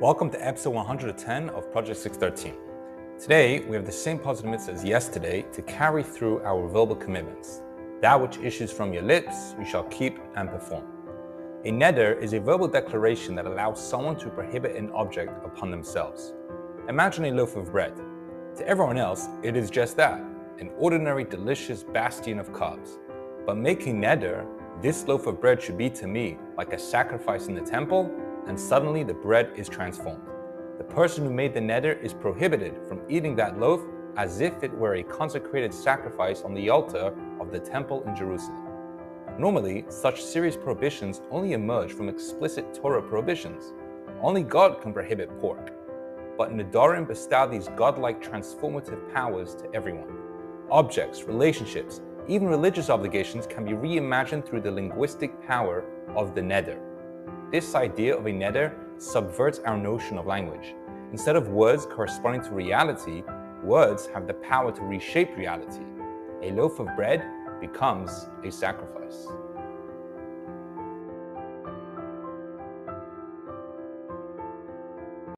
Welcome to episode 110 of Project 613. Today, we have the same positive mitzvah as yesterday to carry through our verbal commitments. That which issues from your lips, you shall keep and perform. A neder is a verbal declaration that allows someone to prohibit an object upon themselves. Imagine a loaf of bread. To everyone else, it is just that an ordinary, delicious bastion of carbs. But making neder, this loaf of bread should be to me like a sacrifice in the temple and suddenly the bread is transformed. The person who made the neder is prohibited from eating that loaf as if it were a consecrated sacrifice on the altar of the temple in Jerusalem. Normally, such serious prohibitions only emerge from explicit Torah prohibitions. Only God can prohibit pork. But Nedarim bestow these godlike transformative powers to everyone. Objects, relationships, even religious obligations can be reimagined through the linguistic power of the neder. This idea of a neder subverts our notion of language. Instead of words corresponding to reality, words have the power to reshape reality. A loaf of bread becomes a sacrifice.